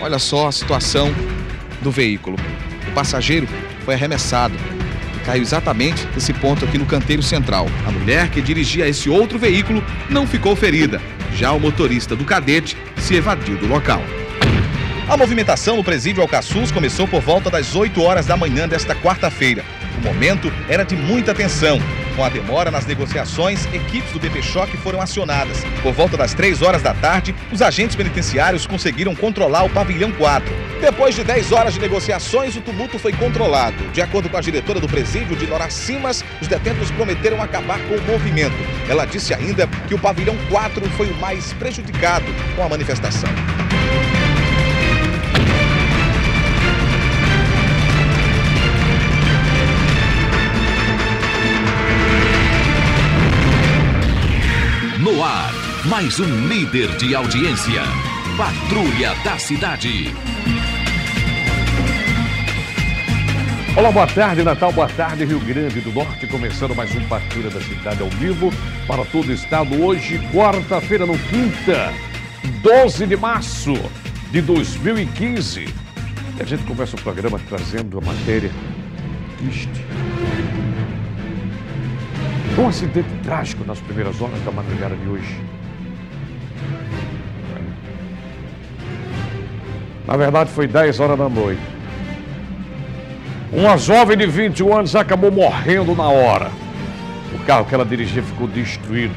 Olha só a situação do veículo. O passageiro foi arremessado e caiu exatamente nesse ponto aqui no canteiro central. A mulher que dirigia esse outro veículo não ficou ferida. Já o motorista do cadete se evadiu do local. A movimentação no presídio Alcaçuz começou por volta das 8 horas da manhã desta quarta-feira. O momento era de muita tensão. Com a demora nas negociações, equipes do BP Choque foram acionadas. Por volta das 3 horas da tarde, os agentes penitenciários conseguiram controlar o pavilhão 4. Depois de 10 horas de negociações, o tumulto foi controlado. De acordo com a diretora do presídio de Noracimas, os detentos prometeram acabar com o movimento. Ela disse ainda que o pavilhão 4 foi o mais prejudicado com a manifestação. No ar, mais um líder de audiência. Patrulha da Cidade. Olá, boa tarde, Natal, boa tarde, Rio Grande do Norte. Começando mais um Patrulha da Cidade ao vivo para todo o estado. Hoje, quarta-feira, no quinta, 12 de março de 2015. E a gente começa o programa trazendo a matéria triste um acidente trágico nas primeiras horas da madrugada de hoje. Na verdade, foi 10 horas da noite. Uma jovem de 21 anos acabou morrendo na hora. O carro que ela dirigia ficou destruído.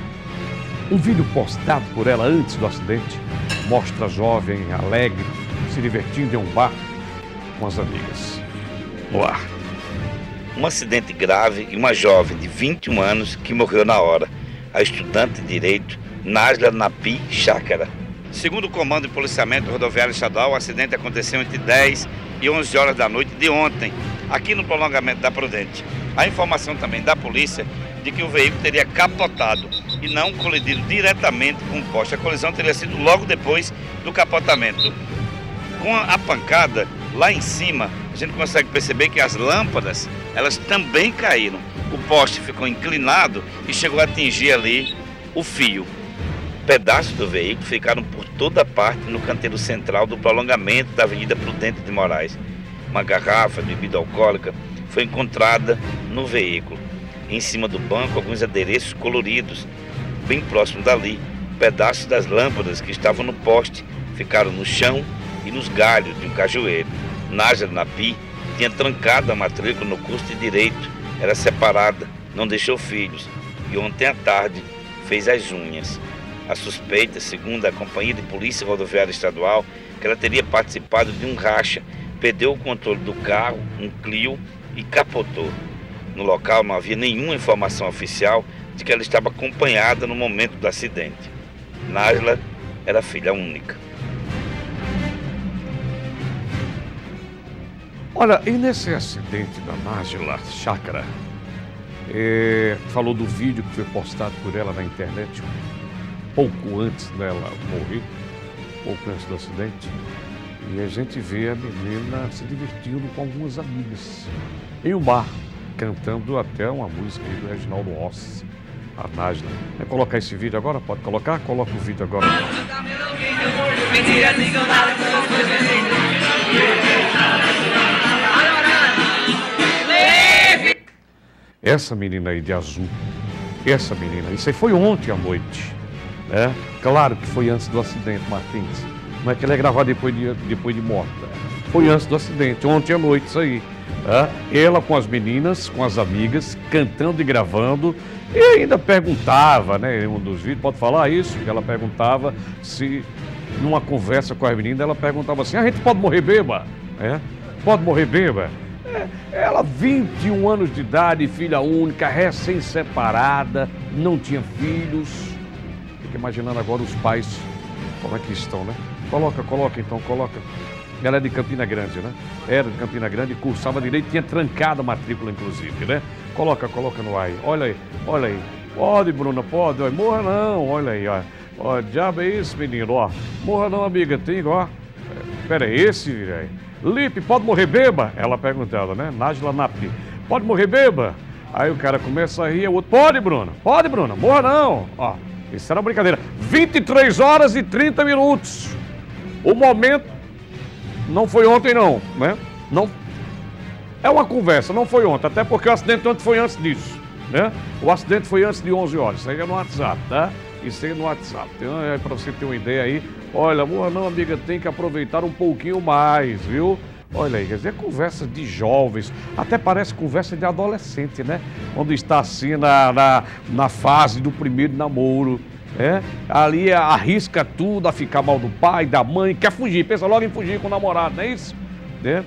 Um vídeo postado por ela antes do acidente mostra a jovem alegre se divertindo em um bar com as amigas. No ar um acidente grave e uma jovem de 21 anos que morreu na hora, a estudante de Direito Nasla Napi Chácara. Segundo o Comando de Policiamento Rodoviário Estadual, o acidente aconteceu entre 10 e 11 horas da noite de ontem, aqui no prolongamento da Prudente. A informação também da polícia de que o veículo teria capotado e não colidido diretamente com o poste. A colisão teria sido logo depois do capotamento. Com a pancada lá em cima, a gente consegue perceber que as lâmpadas, elas também caíram. O poste ficou inclinado e chegou a atingir ali o fio. Pedaços do veículo ficaram por toda parte no canteiro central do prolongamento da Avenida Prudente de Moraes. Uma garrafa de bebida alcoólica foi encontrada no veículo. Em cima do banco, alguns adereços coloridos. Bem próximo dali, pedaços das lâmpadas que estavam no poste ficaram no chão e nos galhos de um cajueiro. Nájera Napi tinha trancado a matrícula no curso de Direito, era separada, não deixou filhos e ontem à tarde fez as unhas. A suspeita, segundo a Companhia de Polícia Rodoviária Estadual, que ela teria participado de um racha, perdeu o controle do carro, um Clio, e capotou. No local não havia nenhuma informação oficial de que ela estava acompanhada no momento do acidente. Nájila era filha única. Olha, e nesse acidente da Nájila Chácara, é, falou do vídeo que foi postado por ela na internet pouco antes dela morrer, pouco antes do acidente, e a gente vê a menina se divertindo com algumas amigas em um bar, cantando até uma música do Reginaldo Rossi, a Nájila. Quer colocar esse vídeo agora? Pode colocar? Coloca o vídeo agora. Essa menina aí de azul, essa menina, isso aí foi ontem à noite. Né? Claro que foi antes do acidente, Martins. Não é que ela é gravada depois de, depois de morta. Foi antes do acidente, ontem à noite, isso aí. Né? Ela com as meninas, com as amigas, cantando e gravando. E ainda perguntava, né, em um dos vídeos, pode falar isso? Que ela perguntava se, numa conversa com as meninas, ela perguntava assim: a gente pode morrer beba? É? Pode morrer beba? Ela, 21 anos de idade, filha única, recém-separada, não tinha filhos. Fica imaginando agora os pais, como é que estão, né? Coloca, coloca então, coloca. Ela é de Campina Grande, né? Era de Campina Grande, cursava direito, tinha trancado a matrícula, inclusive, né? Coloca, coloca no ar aí. Olha aí, olha aí. Pode, Bruna, pode. Morra não, olha aí, ó. Ó, diabo é isso, menino, ó. Morra não, amiga, tem, ó. Pera aí, esse, velho. Lipe, pode morrer beba? Ela perguntava, né? Nájila Napi. Pode morrer beba? Aí o cara começa a rir, o outro, pode, Bruna? Pode, Bruna? Morra não. Ó, isso era brincadeira. 23 horas e 30 minutos. O momento Não foi ontem, não, né? Não. É uma conversa, não foi ontem, até porque o acidente ontem foi antes disso, né? O acidente foi antes de 11 horas, isso aí é no WhatsApp, tá? Isso aí é no WhatsApp. Então, é para você ter uma ideia aí. Olha, amor, não, amiga, tem que aproveitar um pouquinho mais, viu? Olha aí, quer dizer, conversa de jovens, até parece conversa de adolescente, né? Quando está assim na, na, na fase do primeiro namoro, é? Ali arrisca tudo a ficar mal do pai, da mãe, quer fugir, pensa logo em fugir com o namorado, não é isso? Né?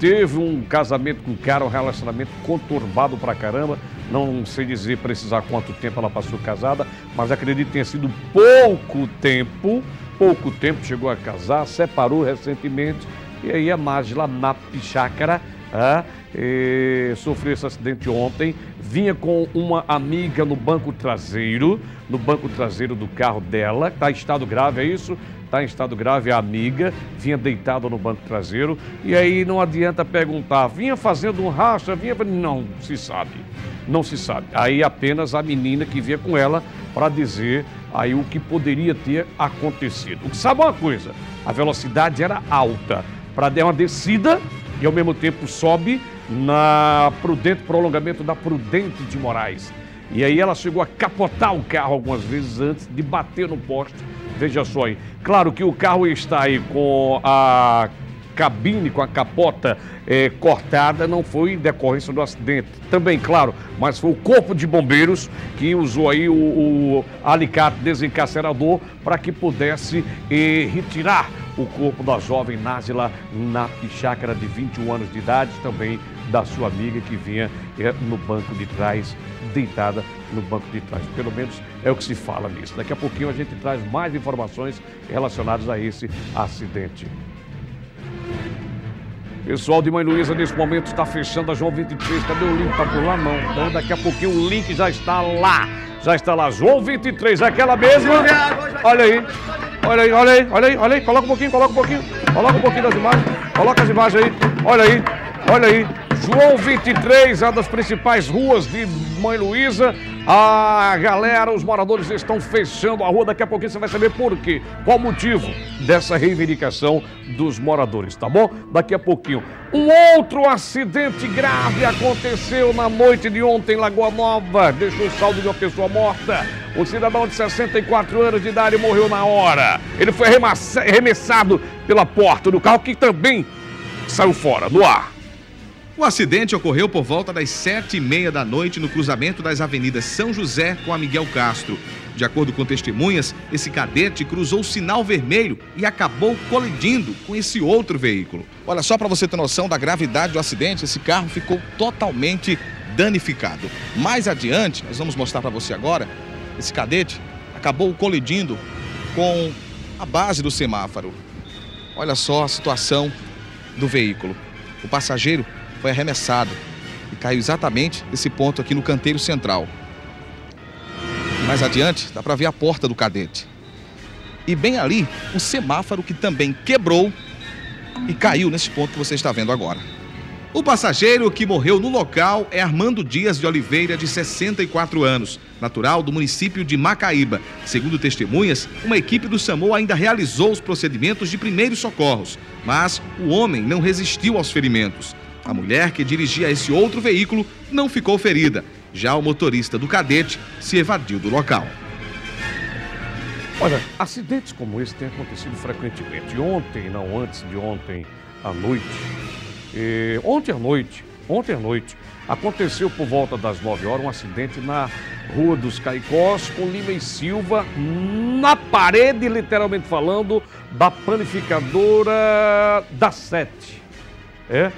Teve um casamento com o cara, um relacionamento conturbado pra caramba. Não sei dizer, precisar quanto tempo ela passou casada, mas acredito que tenha sido pouco tempo. Pouco tempo, chegou a casar, separou recentemente. E aí a Nájila Nap Chácara ah, sofreu esse acidente ontem, vinha com uma amiga no banco traseiro, no banco traseiro do carro dela, está em estado grave, é isso? Está em estado grave a amiga, vinha deitada no banco traseiro, e aí não adianta perguntar, vinha fazendo um racha, vinha. Não se sabe, não se sabe. Aí apenas a menina que vinha com ela para dizer aí o que poderia ter acontecido. Sabe uma coisa? A velocidade era alta para dar uma descida e ao mesmo tempo sobe na Prudente, prolongamento da Prudente de Moraes. E aí ela chegou a capotar o carro algumas vezes antes de bater no poste. Veja só aí. Claro que o carro está aí com a cabine, com a capota é, cortada, não foi decorrência do acidente. Também, claro, mas foi o corpo de bombeiros que usou aí o, o alicate desencarcerador para que pudesse é, retirar o corpo da jovem Názila na chácara de 21 anos de idade, também da sua amiga que vinha é, no banco de trás, deitada no banco de trás. Pelo menos é o que se fala nisso. Daqui a pouquinho a gente traz mais informações relacionadas a esse acidente. Pessoal de Mãe Luísa, nesse momento, está fechando a João 23. Cadê o link? Está por lá? Não. Então, daqui a pouquinho o link já está lá. Já está lá. João 23, aquela mesma. Olha aí. Olha aí, olha aí, olha aí, olha aí. Coloca um pouquinho, coloca um pouquinho. Coloca um pouquinho das imagens. Coloca as imagens aí. Olha aí, olha aí. João 23, uma das principais ruas de Mãe Luísa. A galera, os moradores estão fechando a rua. Daqui a pouquinho você vai saber por quê. Qual o motivo dessa reivindicação dos moradores, tá bom? Daqui a pouquinho. Um outro acidente grave aconteceu na noite de ontem em Lagoa Nova. Deixou o saldo de uma pessoa morta. O cidadão de 64 anos de idade morreu na hora. Ele foi arremessado pela porta do carro que também saiu fora, no ar. O acidente ocorreu por volta das sete e meia da noite no cruzamento das avenidas São José com a Miguel Castro. De acordo com testemunhas, esse cadete cruzou o sinal vermelho e acabou colidindo com esse outro veículo. Olha, só para você ter noção da gravidade do acidente, esse carro ficou totalmente danificado. Mais adiante, nós vamos mostrar para você agora, esse cadete acabou colidindo com a base do semáforo. Olha só a situação do veículo. O passageiro foi arremessado e caiu exatamente nesse ponto aqui no canteiro central. Mais adiante, dá para ver a porta do cadete. E bem ali, o semáforo que também quebrou e caiu nesse ponto que você está vendo agora. O passageiro que morreu no local é Armando Dias de Oliveira, de 64 anos, natural do município de Macaíba. Segundo testemunhas, uma equipe do SAMU ainda realizou os procedimentos de primeiros socorros, mas o homem não resistiu aos ferimentos. A mulher que dirigia esse outro veículo não ficou ferida. Já o motorista do cadete se evadiu do local. Olha, acidentes como esse têm acontecido frequentemente. Ontem, não antes de ontem à noite, eh, ontem à noite, ontem à noite, aconteceu por volta das 9 horas um acidente na Rua dos Caicós com Lima e Silva, na parede, literalmente falando, da panificadora da Sete. É?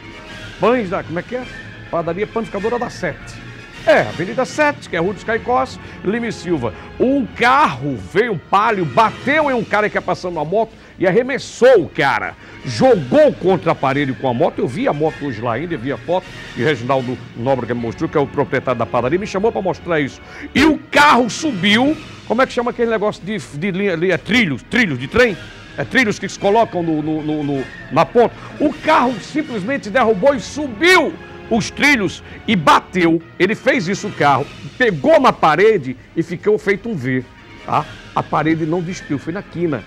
Pães da. Como é que é? Padaria Panificadora da Sete. É, Avenida 7, que é Rua dos Caicós, e Silva. Um carro veio, um palio, bateu em um cara que ia passando na moto e arremessou o cara. Jogou contra a parede com a moto. Eu vi a moto hoje lá ainda, eu vi a foto. E Reginaldo Nóbrega me mostrou, que é o proprietário da padaria, me chamou para mostrar isso. E o carro subiu. Como é que chama aquele negócio de, de linha, linha trilhos, trilhos de trem? É, trilhos que se colocam no, no, no, na ponta. O carro simplesmente derrubou e subiu os trilhos e bateu. Ele fez isso o carro, pegou na parede e ficou feito um V. Tá? A parede não despiu, foi na quina.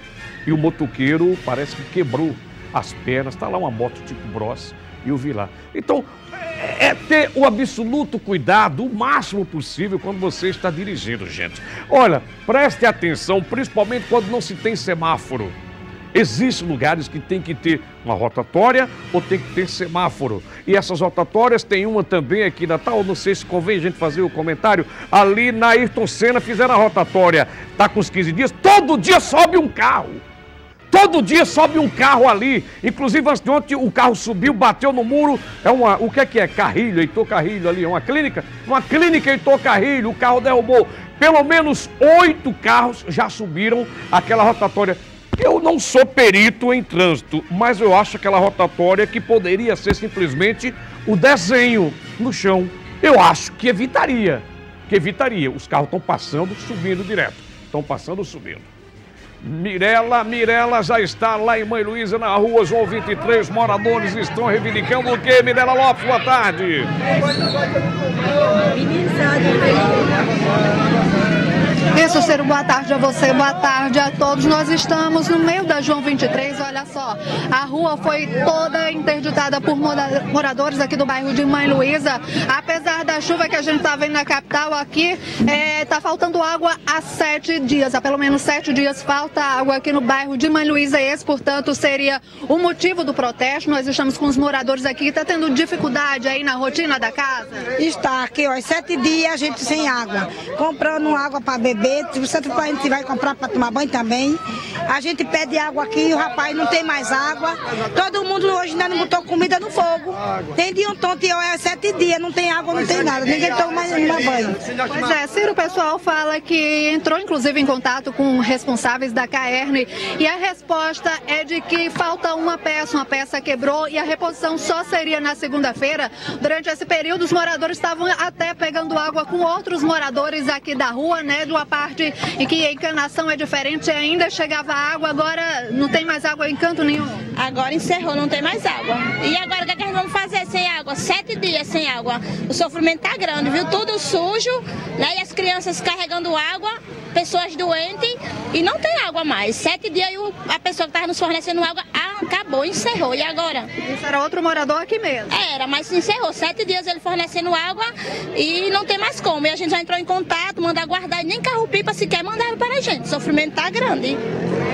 E o motoqueiro parece que quebrou as pernas, está lá uma moto tipo Bros, e eu vi lá. Então, é ter o absoluto cuidado, o máximo possível, quando você está dirigindo, gente. Olha, preste atenção, principalmente quando não se tem semáforo. Existem lugares que tem que ter uma rotatória ou tem que ter semáforo. E essas rotatórias tem uma também aqui na tal, não sei se convém a gente fazer o comentário, ali na Ayrton Senna fizeram a rotatória, tá com os 15 dias, todo dia sobe um carro. Todo dia sobe um carro ali. Inclusive, antes de ontem, o carro subiu, bateu no muro. É uma. O que é que é? Carrilho, Heitor Carrilho ali. É uma clínica? Uma clínica Heitor Carrilho. O carro derrubou. Pelo menos oito carros já subiram aquela rotatória. Eu não sou perito em trânsito, mas eu acho aquela rotatória que poderia ser simplesmente o desenho no chão. Eu acho que evitaria. Que evitaria. Os carros estão passando, subindo direto. Estão passando, subindo. Mirela, Mirela já está lá em Mãe Luísa, na rua João 23. Moradores estão reivindicando o quê? Mirela Lopes, boa tarde. Isso, boa tarde a você, boa tarde a todos. Nós estamos no meio da João 23, olha só. A rua foi toda interditada por moradores aqui do bairro de Mãe Luísa. Apesar da chuva que a gente está vendo na capital aqui, está é, tá faltando água há sete dias. Há pelo menos sete dias falta água aqui no bairro de Mãe Luísa. Esse, portanto, seria o motivo do protesto. Nós estamos com os moradores aqui. Está tendo dificuldade aí na rotina da casa? Está aqui, ó, sete dias a gente sem água. Comprando água para beber beber, Santo a gente vai comprar para tomar banho também. A gente pede água aqui, o rapaz não tem mais água. Todo mundo hoje ainda não botou comida no fogo. Tem dia um tonto e é sete dias, não tem água, não tem nada. Ninguém toma mais banho. Pois é, Ciro, o pessoal fala que entrou inclusive em contato com responsáveis da Caerne e a resposta é de que falta uma peça, uma peça quebrou e a reposição só seria na segunda-feira. Durante esse período, os moradores estavam até pegando água com outros moradores aqui da rua, né, do parte em que a encanação é diferente, ainda chegava água, agora não tem mais água em canto nenhum. Agora encerrou, não tem mais água. E agora o que, é que nós vamos fazer sem água? Sete dias sem água. O sofrimento tá grande, viu? Tudo sujo, né? E as crianças carregando água, pessoas doentes e não tem água mais. Sete dias e a pessoa que estava nos fornecendo água acabou, encerrou. E agora? Isso era outro morador aqui mesmo? Era, mas encerrou. Sete dias ele fornecendo água e não tem mais como. E a gente já entrou em contato, manda guardar e nem carro o Pipa sequer mandaram para a gente. O sofrimento tá grande.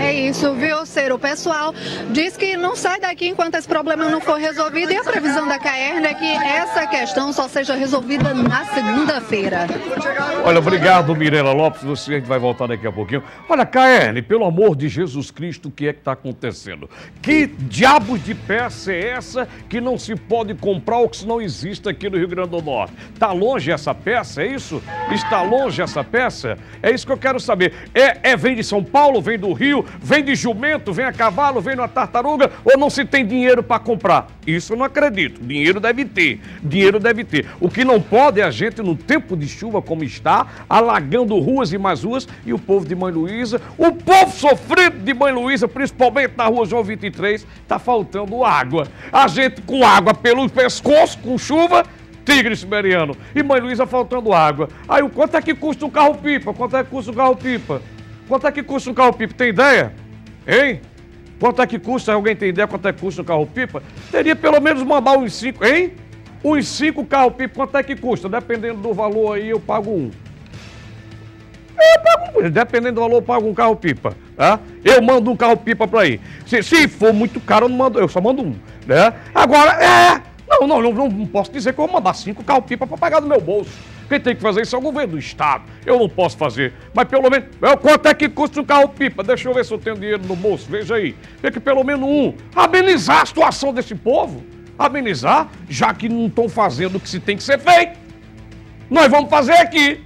É isso, viu, Ciro? O pessoal diz que não sai daqui enquanto esse problema não for resolvido e a previsão da CAERN é que essa questão só seja resolvida na segunda-feira. Olha, obrigado, Mirela Lopes. Você, a gente vai voltar daqui a pouquinho. Olha, CAERN, pelo amor de Jesus Cristo, o que é que está acontecendo? Que diabos de peça é essa que não se pode comprar ou que não existe aqui no Rio Grande do Norte? Está longe essa peça, é isso? Está longe essa peça? É isso que eu quero saber. É, é vem de São Paulo, vem do Rio, vem de jumento, vem a cavalo, vem numa tartaruga ou não se tem dinheiro para comprar? Isso eu não acredito. Dinheiro deve ter. Dinheiro deve ter. O que não pode é a gente, no tempo de chuva como está, alagando ruas e mais ruas, e o povo de Mãe Luísa, o povo sofrido de Mãe Luísa, principalmente na rua João 23, está faltando água. A gente com água pelo pescoço, com chuva, tigre siberiano. E mãe Luísa faltando água. Aí, quanto é que custa um carro-pipa? Quanto é que custa um carro-pipa? Quanto é que custa um carro-pipa? Tem ideia? Hein? Quanto é que custa? Alguém tem ideia quanto é que custa um carro-pipa? Teria pelo menos mandar uns cinco, hein? Uns cinco carro-pipa, quanto é que custa? Dependendo do valor aí, eu pago um. Eu pago dependendo do valor, eu pago um carro-pipa. Tá? Eu mando um carro-pipa para aí. Se, se for muito caro, eu, não mando, eu só mando um. Né? Agora, é, não, não, não, não posso dizer que eu vou mandar cinco carro-pipa para pagar do meu bolso. Quem tem que fazer isso é o governo do Estado. Eu não posso fazer. Mas pelo menos, é, quanto é que custa um carro-pipa? Deixa eu ver se eu tenho dinheiro no bolso. Veja aí. Tem que pelo menos um. Amenizar a situação desse povo. Amenizar, já que não estão fazendo o que se tem que ser feito. Nós vamos fazer aqui.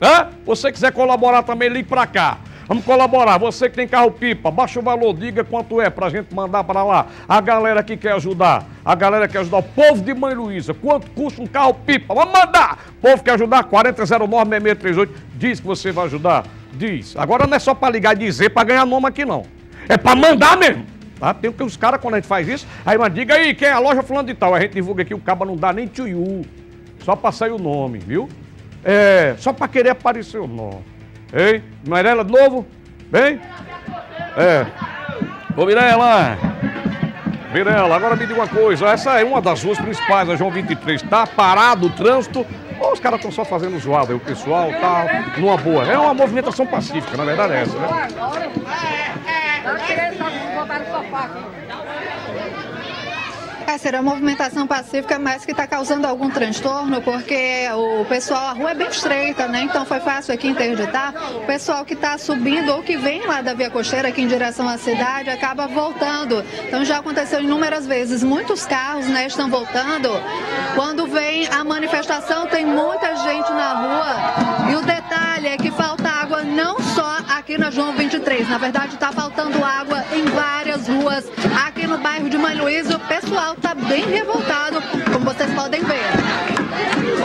Hã? Você quiser colaborar também, ligue para cá. Vamos colaborar. Você que tem carro-pipa, baixa o valor, diga quanto é para a gente mandar para lá. A galera que quer ajudar, a galera que quer ajudar o povo de Mãe Luísa, quanto custa um carro-pipa? Vamos mandar! O povo quer ajudar, 4009-6638. Diz que você vai ajudar. Diz. Agora não é só para ligar e dizer para ganhar nome aqui, não. É para mandar mesmo. Tá? Tem que os caras, quando a gente faz isso, aí mas diga aí, quem é a loja fulano de tal? A gente divulga aqui, o caba não dá nem tio Só para sair o nome, viu? É, só para querer aparecer o nome. Ei, Mirela de novo? Bem? É. Ô Mirela! Mirela, agora me diga uma coisa, essa é uma das ruas principais, a João 23, tá parado o trânsito ou os caras estão só fazendo zoada, o pessoal tá numa boa. É uma movimentação pacífica, na verdade é essa, né? É, será uma movimentação pacífica, mas que está causando algum transtorno, porque o pessoal, a rua é bem estreita, né? Então foi fácil aqui interditar. O pessoal que está subindo ou que vem lá da Via Costeira aqui em direção à cidade acaba voltando. Então já aconteceu inúmeras vezes. Muitos carros né, estão voltando. Quando vem a manifestação, tem muita gente na rua. E o detalhe é que falta água não só aqui na João 23. Na verdade, está faltando água em várias ruas aqui no bairro de Mãe. O pessoal está bem revoltado, como vocês podem ver.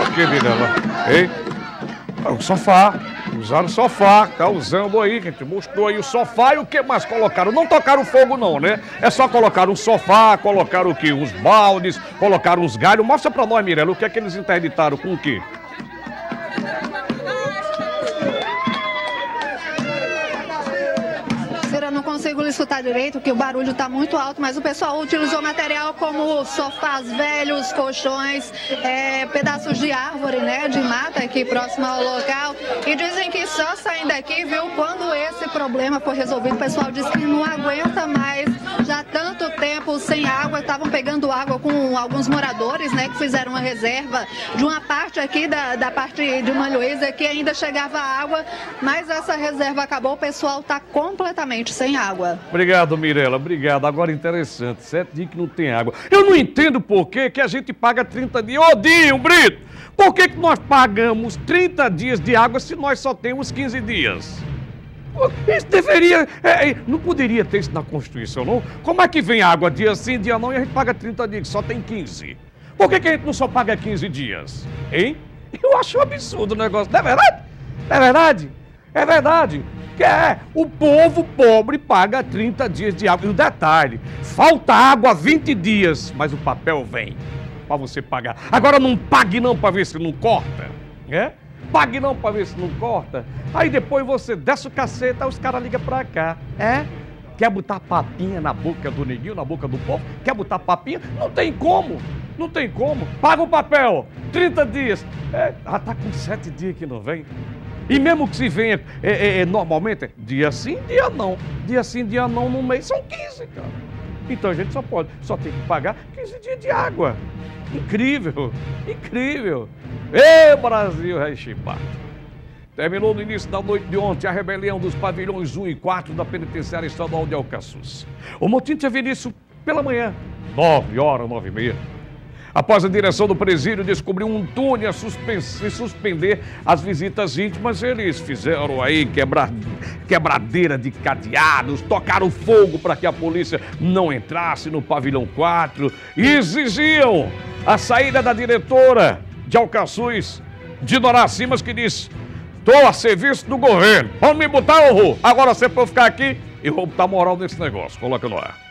Ok, Mirella. Ei, o sofá. Usaram o sofá, tá usando aí, que gente mostrou aí o sofá e o que mais colocaram? Não tocaram fogo não, né? É só colocar um sofá, colocaram o quê? Uns baldes, colocaram uns galhos. Mostra pra nós, Mirella, o que é que eles interditaram com o quê? Escutar direito, que o barulho está muito alto, mas o pessoal utilizou material como sofás velhos, colchões, é, pedaços de árvore, né, de mata aqui próximo ao local. E dizem que só saindo daqui, viu, quando esse problema foi resolvido, o pessoal disse que não aguenta mais já tanto tempo sem água, estavam pegando água com alguns moradores, né, que fizeram uma reserva de uma parte aqui da, da parte de uma Luísa que ainda chegava água, mas essa reserva acabou, o pessoal está completamente sem água. Obrigado, Mirela. Obrigado. Agora interessante, sete dias que não tem água. Eu não entendo por que, que a gente paga 30 dias. Ô, Dinho, Brito, por que, que nós pagamos 30 dias de água se nós só temos 15 dias? Isso deveria. É, é, não poderia ter isso na Constituição, não? Como é que vem água dia sim, dia não, e a gente paga 30 dias, só tem 15? Por que, que a gente não só paga 15 dias? Hein? Eu acho um absurdo o negócio. Não é verdade? Não é verdade? É verdade. Que é, o povo pobre paga 30 dias de água. E o detalhe, falta água 20 dias, mas o papel vem para você pagar. Agora não pague não para ver se não corta, né? Pague não para ver se não corta. Aí depois você desce o cacete, aí os caras ligam para cá, é? Quer botar papinha na boca do neguinho, na boca do povo? Quer botar papinha? Não tem como. Não tem como. Paga o papel. 30 dias. É, ah, tá com 7 dias que não vem. E mesmo que se venha é, é, é, normalmente, dia sim, dia não. Dia sim, dia não no mês são 15, cara. Então a gente só pode, só tem que pagar 15 dias de água. Incrível, incrível. Ê, Brasil, rei Terminou no início da noite de ontem a rebelião dos pavilhões 1 e 4 da penitenciária estadual de Alcaçuz. O motim teve início pela manhã, 9 horas, 9 e meia. Após a direção do presídio descobrir um túnel a suspender as visitas íntimas, eles fizeram aí quebra, quebradeira de cadeados, tocaram fogo para que a polícia não entrasse no pavilhão 4 e exigiam a saída da diretora de Alcaçuz, de Norá Simas, que disse: Estou a serviço do governo, vamos me botar o ru. Agora você pode ficar aqui e vou botar moral nesse negócio. Coloca no ar.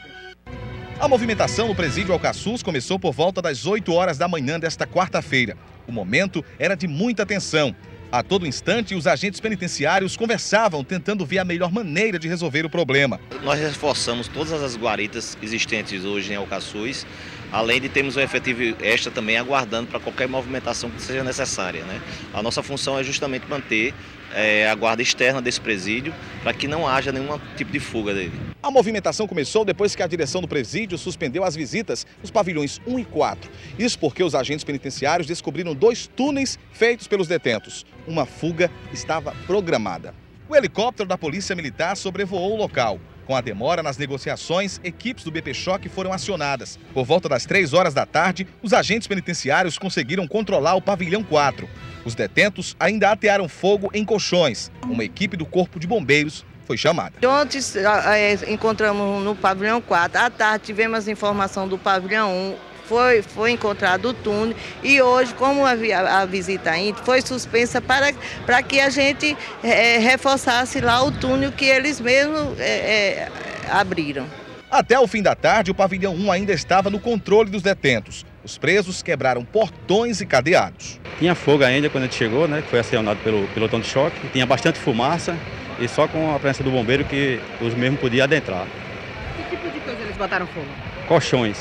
A movimentação no presídio Alcaçuz começou por volta das 8 horas da manhã desta quarta-feira. O momento era de muita tensão. A todo instante, os agentes penitenciários conversavam, tentando ver a melhor maneira de resolver o problema. Nós reforçamos todas as guaritas existentes hoje em Alcaçuz, além de termos um efetivo extra também aguardando para qualquer movimentação que seja necessária. Né? A nossa função é justamente manter é, a guarda externa desse presídio para que não haja nenhum tipo de fuga dele. A movimentação começou depois que a direção do presídio suspendeu as visitas nos pavilhões 1 e 4. Isso porque os agentes penitenciários descobriram dois túneis feitos pelos detentos. Uma fuga estava programada. O helicóptero da Polícia Militar sobrevoou o local. Com a demora nas negociações, equipes do BP Choque foram acionadas. Por volta das 3 horas da tarde, os agentes penitenciários conseguiram controlar o pavilhão 4. Os detentos ainda atearam fogo em colchões. Uma equipe do Corpo de Bombeiros foi chamada. Ontem é, encontramos no pavilhão 4. À tarde tivemos informação do pavilhão 1. Foi, foi encontrado o túnel e hoje, como a, a, a visita íntima foi suspensa para, para que a gente é, reforçasse lá o túnel que eles mesmos é, é, abriram. Até o fim da tarde, o pavilhão 1 ainda estava no controle dos detentos. Os presos quebraram portões e cadeados. Tinha fogo ainda quando a gente chegou, né? Que foi acionado pelo pilotão de choque. Tinha bastante fumaça e só com a presença do bombeiro que os mesmos podiam adentrar. Que tipo de coisa eles botaram fogo? colchões.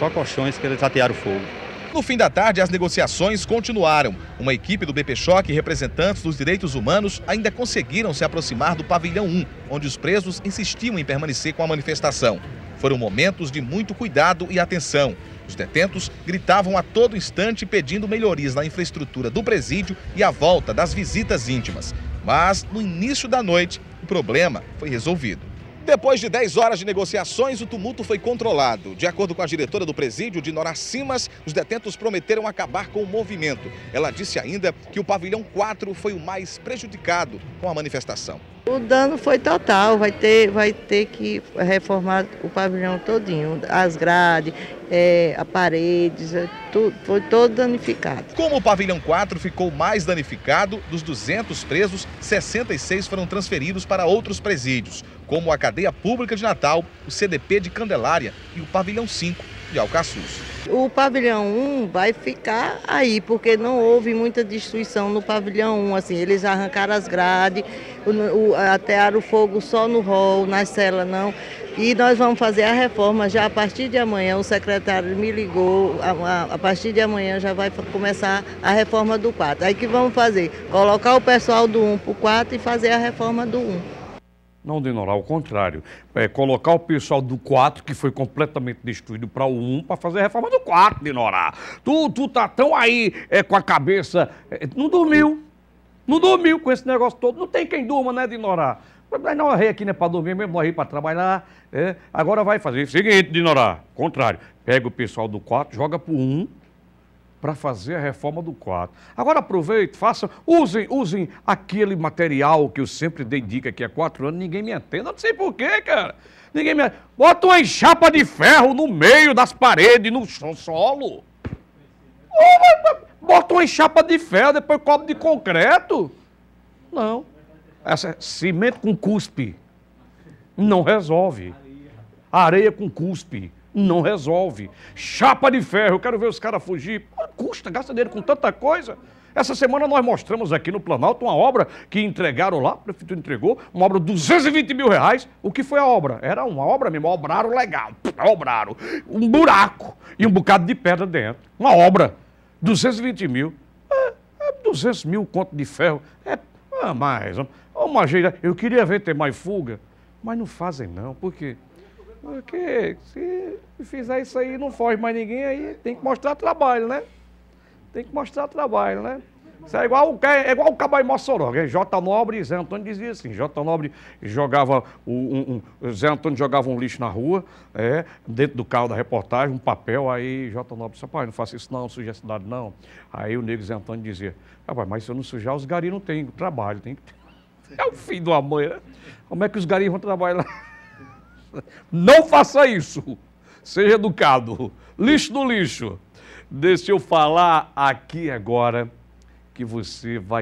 Só colchões que eles atearam fogo. No fim da tarde, as negociações continuaram. Uma equipe do BP Choque e representantes dos direitos humanos ainda conseguiram se aproximar do pavilhão 1, onde os presos insistiam em permanecer com a manifestação. Foram momentos de muito cuidado e atenção. Os detentos gritavam a todo instante pedindo melhorias na infraestrutura do presídio e a volta das visitas íntimas. Mas, no início da noite, o problema foi resolvido. Depois de 10 horas de negociações, o tumulto foi controlado. De acordo com a diretora do presídio, de Nora Simas, os detentos prometeram acabar com o movimento. Ela disse ainda que o pavilhão 4 foi o mais prejudicado com a manifestação. O dano foi total, vai ter, vai ter que reformar o pavilhão todinho, as grades, é, a paredes, é, tudo, foi todo danificado. Como o pavilhão 4 ficou mais danificado, dos 200 presos, 66 foram transferidos para outros presídios, como a cadeia pública de Natal, o CDP de Candelária e o pavilhão 5 de Alcaçuz. O pavilhão 1 vai ficar aí, porque não houve muita destruição no pavilhão 1. Assim, eles arrancaram as grades, atearam o fogo só no hall, nas celas não. E nós vamos fazer a reforma já a partir de amanhã. O secretário me ligou, a, a, a partir de amanhã já vai começar a reforma do 4. Aí que vamos fazer? Colocar o pessoal do 1 para o 4 e fazer a reforma do 1. Não denorar, ao contrário. É, colocar o pessoal do 4, que foi completamente destruído, para o 1, para fazer a reforma do 4, denorar. Tu, tu tá tão aí é, com a cabeça. É, não dormiu. Não dormiu com esse negócio todo. Não tem quem durma, né, Dinorar? Mas não rei aqui não é para dormir mesmo, nós para trabalhar. É. Agora vai fazer o seguinte, Dinorar. Contrário. Pega o pessoal do 4, joga para o 1 para fazer a reforma do quadro. Agora aproveite, façam, usem, usem aquele material que eu sempre dei dica que há quatro anos, ninguém me entende. Não sei porquê, cara. Ninguém me Bota uma enxapa de ferro no meio das paredes, no solo. Bota uma enxapa de ferro, depois cobre de concreto. Não. Essa, cimento com cuspe não resolve. Areia com cuspe não resolve. Chapa de ferro, eu quero ver os caras fugir. Custa, gasta dinheiro com tanta coisa. Essa semana nós mostramos aqui no Planalto uma obra que entregaram lá, a prefeitura entregou, uma obra de 220 mil reais. O que foi a obra? Era uma obra mesmo, obraram legal, obraram. Um buraco e um bocado de pedra dentro. Uma obra, 220 mil. É, é 200 mil conto de ferro. É, é mais. Uma jeira. Eu queria ver ter mais fuga, mas não fazem não, porque porque se fizer isso aí não foge mais ninguém, aí tem que mostrar trabalho, né? Tem que mostrar trabalho, né? Isso é igual, é igual o Cabai Mossoró, né? J. Nobre e Zé Antônio dizia assim, J. Nobre jogava, um, um, Zé Antônio jogava um lixo na rua, é, dentro do carro da reportagem, um papel, aí J. Nobre disse, rapaz, não faça isso não, suja a cidade não. Aí o nego Zé Antônio dizia, rapaz, mas se eu não sujar, os garis não têm trabalho, tem que. É o de uma mãe, né? Como é que os garis vão trabalhar lá? Não faça isso. Seja educado. Lixo do lixo. Deixa eu falar aqui agora que você vai